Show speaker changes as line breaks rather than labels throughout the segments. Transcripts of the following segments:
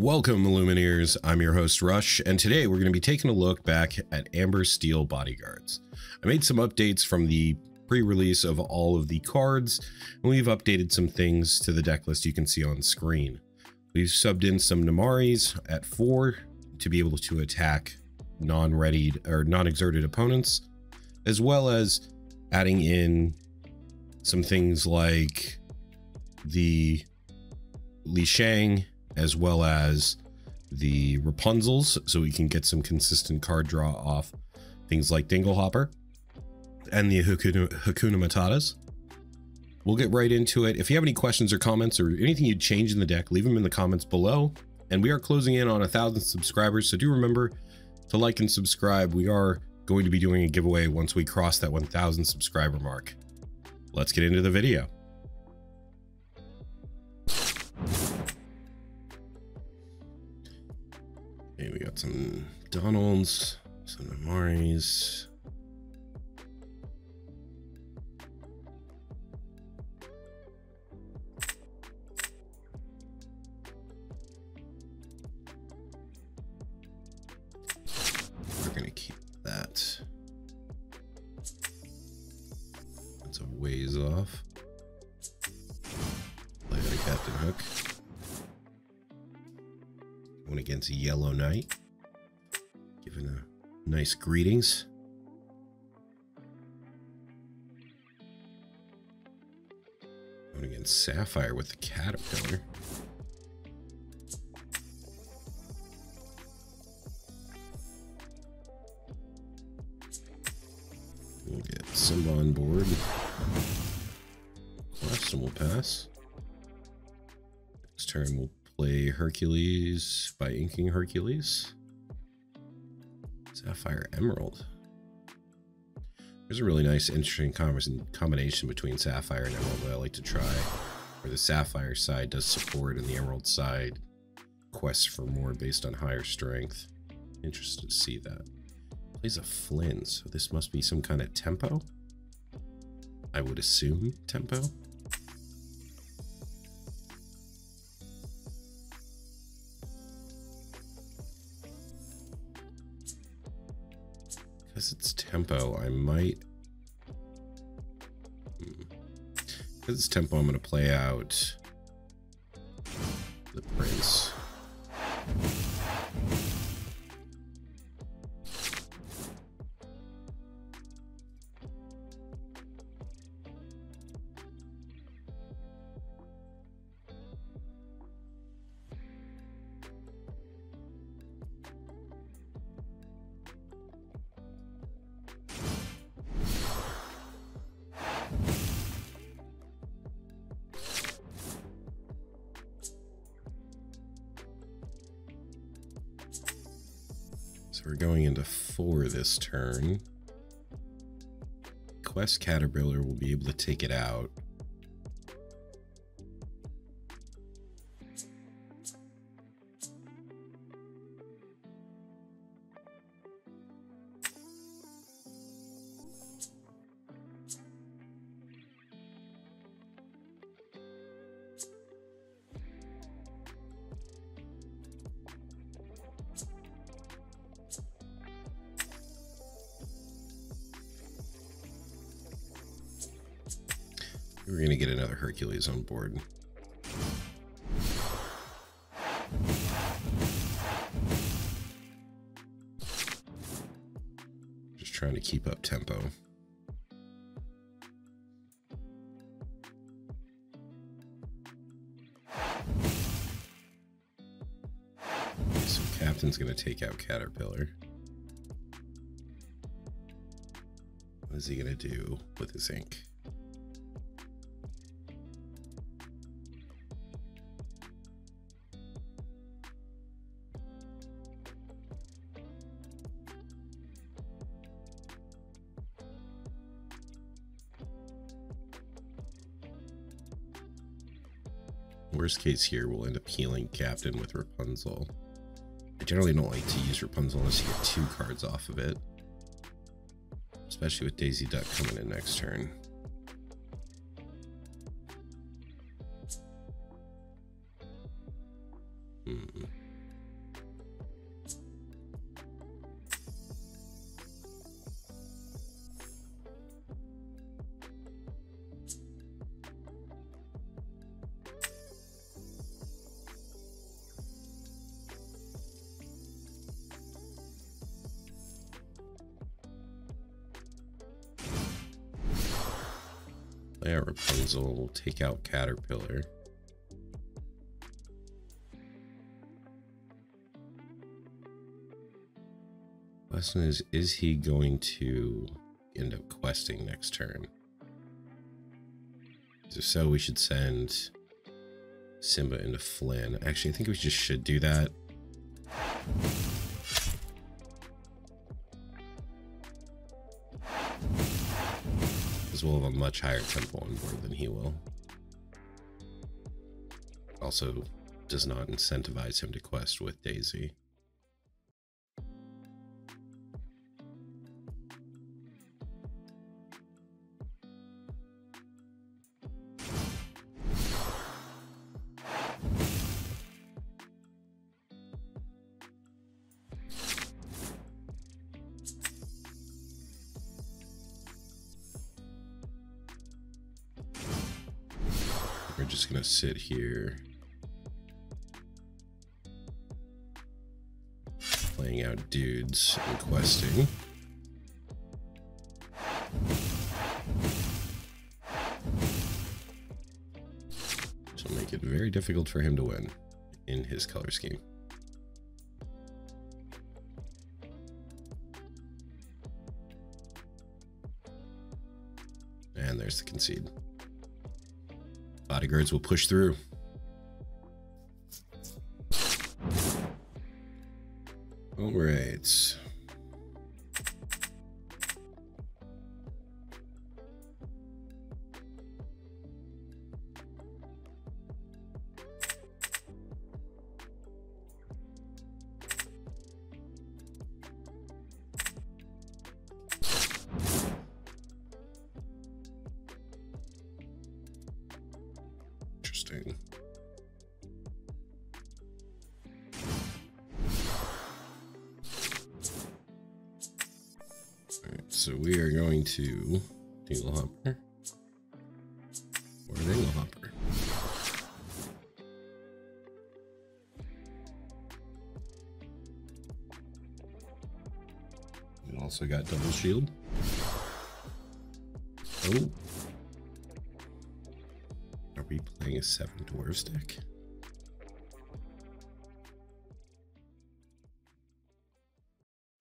Welcome, Illumineers. I'm your host, Rush, and today we're going to be taking a look back at Amber Steel Bodyguards. I made some updates from the pre-release of all of the cards, and we've updated some things to the deck list you can see on screen. We've subbed in some Namaaris at 4 to be able to attack non-readied or non-exerted opponents, as well as adding in some things like the Li Shang as well as the Rapunzels so we can get some consistent card draw off things like Dinglehopper and the Hakuna, Hakuna Matatas. We'll get right into it. If you have any questions or comments or anything you'd change in the deck, leave them in the comments below. And we are closing in on a thousand subscribers, so do remember to like and subscribe. We are going to be doing a giveaway once we cross that 1000 subscriber mark. Let's get into the video. Okay, we got some Donalds, some Namaaris. We're gonna keep that. That's a ways off. Play a Captain Hook. Against Yellow Knight. Giving a nice greetings. One against Sapphire with the Caterpillar. We'll get Simba on board. Question will pass. Next turn we'll play Hercules by inking Hercules. Sapphire Emerald. There's a really nice, interesting combination between Sapphire and Emerald that I like to try, where the Sapphire side does support and the Emerald side quests for more based on higher strength. Interested to see that. Plays a Flynn, so this must be some kind of tempo. I would assume tempo. Because it's tempo, I might... Because hmm. it's tempo, I'm going to play out So we're going into four this turn. Quest Caterpillar will be able to take it out. We're going to get another Hercules on board. Just trying to keep up tempo. So Captain's going to take out Caterpillar. What is he going to do with his ink? Worst case here, we'll end up healing Captain with Rapunzel. I generally don't like to use Rapunzel unless you get two cards off of it. Especially with Daisy Duck coming in next turn. Hmm. Rapunzel. We'll take out Caterpillar. Question is, is he going to end up questing next turn? If so, we should send Simba into Flynn. Actually, I think we just should do that. Because we'll have a much higher tempo on board than he will. Also, does not incentivize him to quest with Daisy. Sit here playing out dudes and questing. Which will make it very difficult for him to win in his color scheme. And there's the concede. Bodyguards will push through. So we are going to Dinglehopper or Dinglehopper. We also got double shield. Oh. Playing a seven dwarves deck?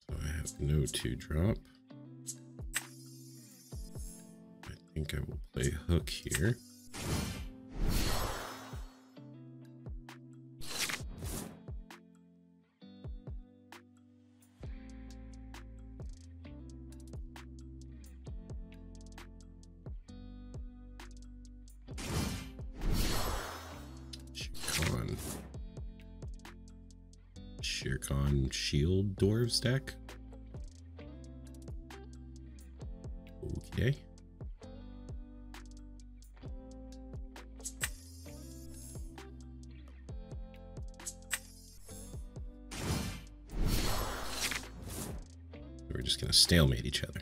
So I have no two drop. I think I will play hook here. Shield just going to stalemate each other.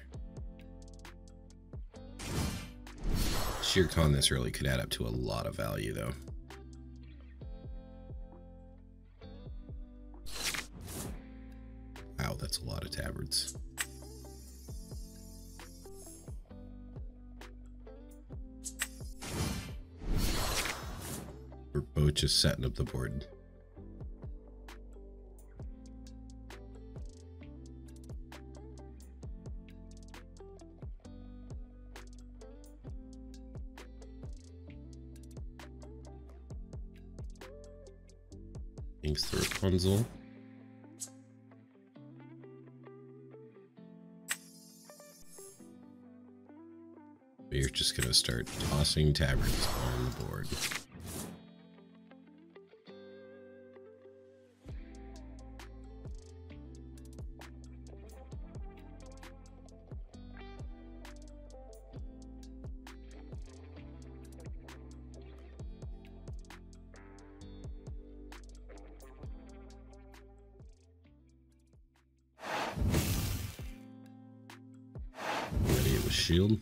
Shere Khan this early could add up to a lot of value, though. We're both just setting up the board. Thanks to Rapunzel. Start tossing Tabards on the board. shield.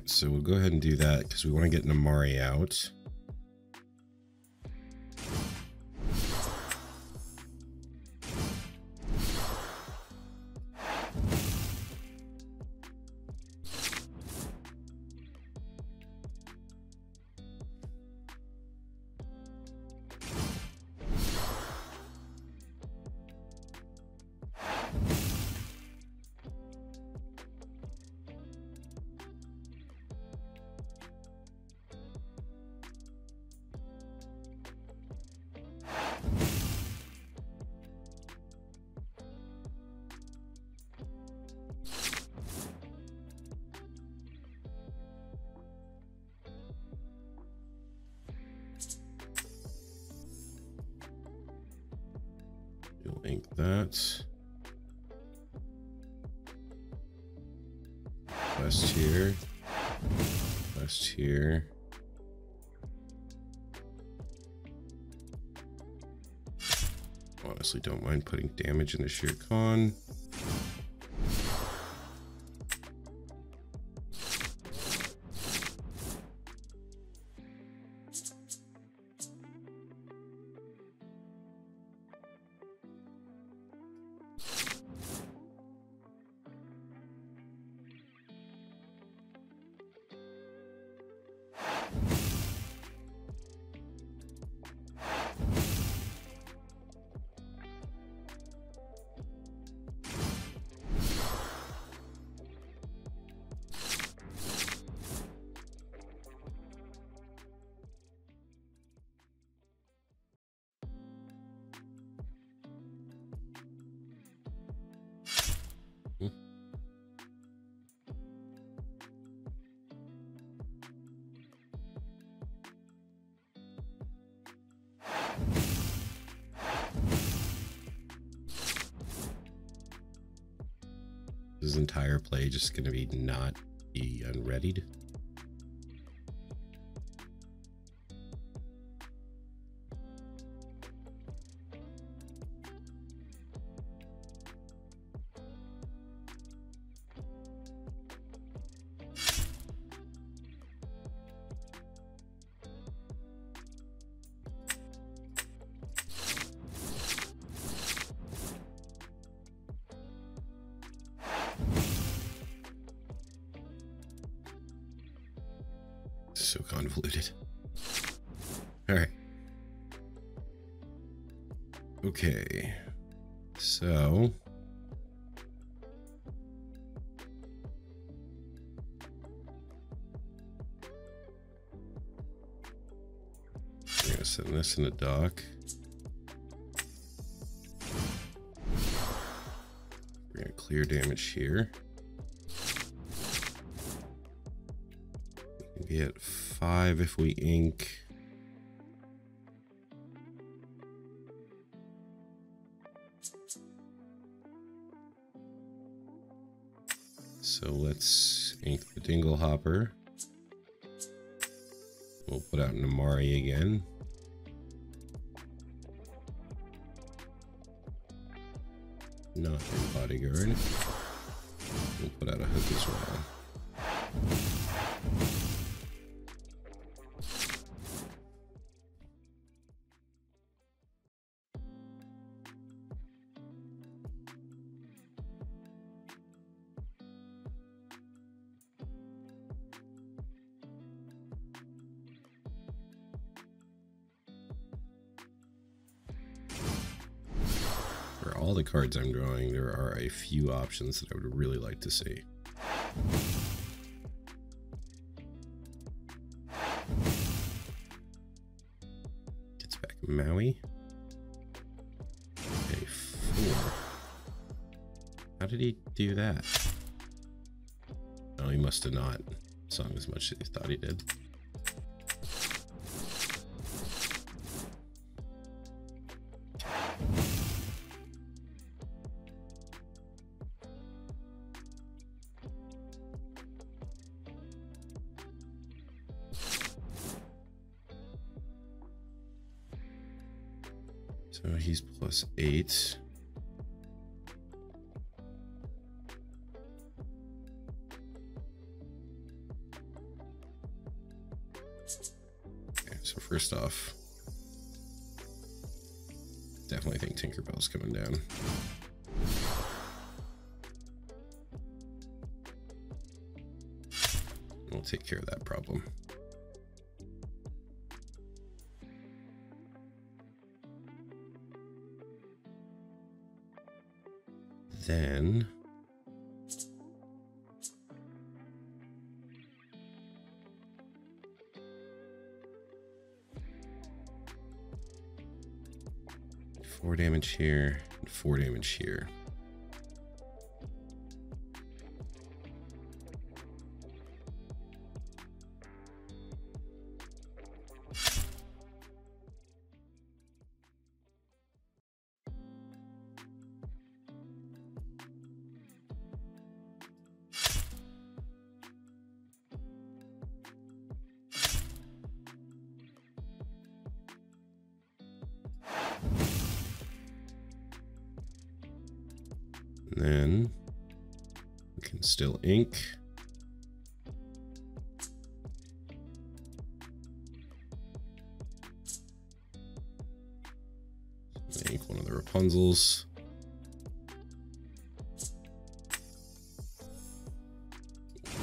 Right, so we'll go ahead and do that because we want to get Namaari out. That. West here. West here. Honestly, don't mind putting damage in the Shere Khan. His entire play just going to be not be unreadied. So convoluted. All right. Okay. So. I'm gonna send this in the dock. We're gonna clear damage here. Get five if we ink. So let's ink the Dinglehopper. We'll put out Namaari again. Not in Bodyguard. We'll put out a hook as well. All the cards I'm drawing, there are a few options that I would really like to see. Gets back Maui. Okay, four. How did he do that? Oh, he must have not sung as much as he thought he did. Eight. Okay, so first off, definitely think Tinker Bell's coming down. We'll take care of that problem. Then... Four damage here, and four damage here. Then we can still ink. Ink one of the Rapunzels.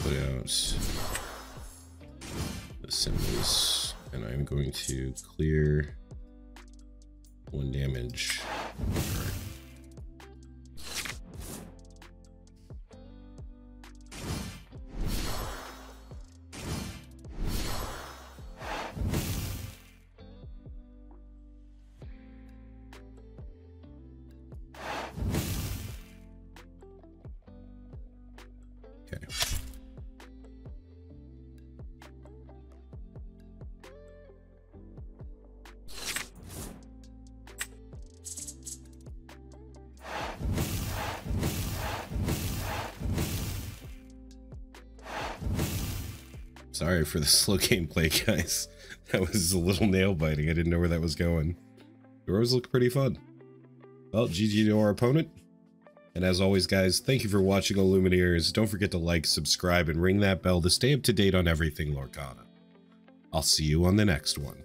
Put out the Simbas, and I'm going to clear one damage. Okay. Sorry for the slow gameplay, guys. That was a little nail biting. I didn't know where that was going. Yours look pretty fun. Well, GG to our opponent. And as always, guys, thank you for watching Illumineers. Don't forget to like, subscribe, and ring that bell to stay up to date on everything Lorcana. I'll see you on the next one.